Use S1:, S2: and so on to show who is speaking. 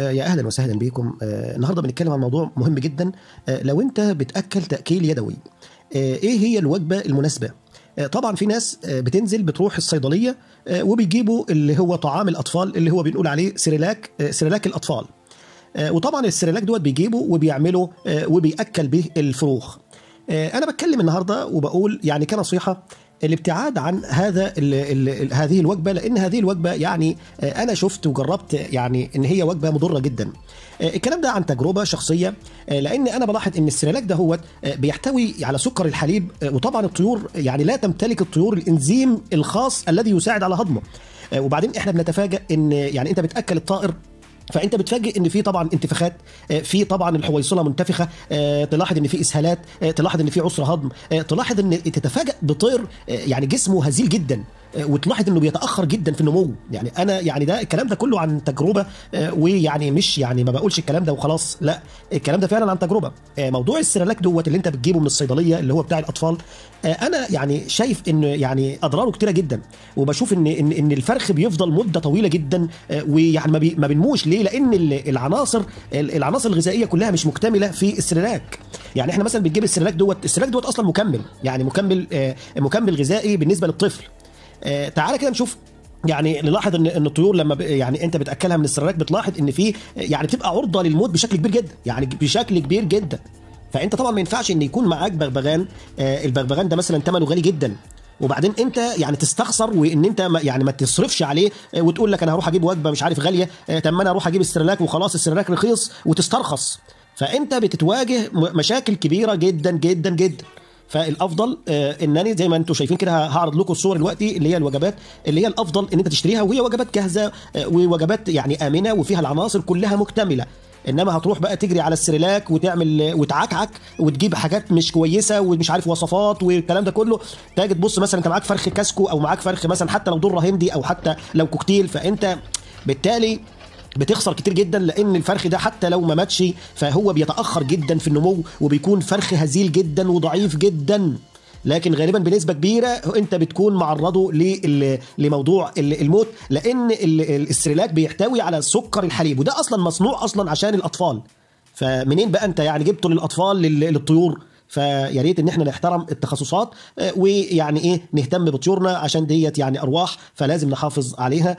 S1: آه، يا أهلا وسهلا بكم. آه، النهارده بنتكلم عن موضوع مهم جدا. آه، لو أنت بتأكل تأكيل يدوي إيه هي الوجبة المناسبة؟ طبعا في ناس بتنزل بتروح الصيدلية وبيجيبوا اللي هو طعام الأطفال اللي هو بنقول عليه سيريلاك سيريلاك الأطفال. وطبعا السيريلاك دوت بيجيبه وبيعملوا وبيأكل به الفروخ. أنا بتكلم النهارده وبقول يعني كنصيحة الابتعاد عن هذا ال ال هذه الوجبة لأن هذه الوجبة يعني آه، أنا شفت وجربت يعني إن هي وجبة مضرة جدا. آه، الكلام ده عن تجربة شخصية آه، لأن أنا بلاحظ إن السيريلاك ده هو بيحتوي على سكر الحليب وطبعا الطيور يعني لا تمتلك الطيور الإنزيم الخاص الذي يساعد على هضمه. وبعدين إحنا بنتفاجئ إن يعني أنت بتأكل الطائر فأنت بتفاجئ إن في طبعا انتفاخات آه، في طبعا الحويصلة منتفخة آه، تلاحظ إن في إسهالات آه، تلاحظ إن في عسر هضم تلاحظ إن تتفاجئ بطير يعني جسمه هزيل جدا. وتلاحظ إنه بيتأخر جدا في النمو. يعني أنا يعني ده الكلام ده كله عن تجربة آه، ويعني مش يعني ما بقولش الكلام ده وخلاص لا الكلام ده فعلا عن تجربة. آه، موضوع السيرلاك دوت اللي أنت بتجيبه من الصيدلية اللي هو بتاع الأطفال آه، أنا يعني شايف إن يعني أضراره كتيرة جدا وبشوف إن إن إن الفرخ بيفضل مدة طويلة جدا آه، ويعني ما, بي ما بنموش. ليه؟ لأن ال- العناصر ال- العناصر الغذائية كلها مش مكتملة في السيرلاك. يعني إحنا مثلا بنجيب السيرلاك دوت السيرلاك دوت أصلا مكمل يعني مكمل آه، مكمل غذائي بالنسبة للطفل. آه، تعالى كده نشوف. يعني نلاحظ ان إن الطيور لما. يعني أنت بتأكلها من السرلاك بتلاحظ إن في يعني بتبقى عرضة للموت بشكل كبير جدا يعني بشكل كبير جدا. فأنت طبعا ما ينفعش إن يكون معاك بغبغان آه البغبغان ده مثلا ثمنه غالي جدا. وبعدين أنت يعني تستخسر وإن أنت ما يعني ما تصرفش عليه آه، وتقول لك أنا هروح أجيب وجبة مش عارف غالية آه، طب ما أنا أروح أجيب السرلاك وخلاص السرلاك رخيص وتسترخص. فأنت بتتواجه مشاكل كبيرة جدا جدا جدا. فالأفضل آه إنني زي ما أنتم شايفين كده هعرض لكم الصور دلوقتي اللي هي الوجبات اللي هي الأفضل إن أنت تشتريها وهي وجبات جاهزة آه ووجبات يعني آمنة وفيها العناصر كلها مكتملة. إنما هتروح بقى تجري على السريلاك وتعمل وتعكعك وتجيب حاجات مش كويسة ومش عارف وصفات والكلام ده كله. تيجي تبص مثلا أنت معاك فرخ كاسكو أو معاك فرخ مثلا حتى لو ذره هندي أو حتى لو كوكتيل فأنت بالتالي بتخسر كتير جدا لأن الفرخ ده حتى لو ما ماتش فهو بيتأخر جدا في النمو وبيكون فرخ هزيل جدا وضعيف جدا. لكن غالبا بنسبة كبيرة انت بتكون معرضه لموضوع ال- الموت لأن ال- ال- السريلاك بيحتوي على سكر الحليب وده أصلا مصنوع أصلا عشان الأطفال. فمنين بقى انت يعني جبته للأطفال لل- للطيور؟ فيا ريت إن إحنا نحترم التخصصات آه، ويعني إيه نهتم بطيورنا عشان ديت يعني أرواح فلازم نحافظ عليها.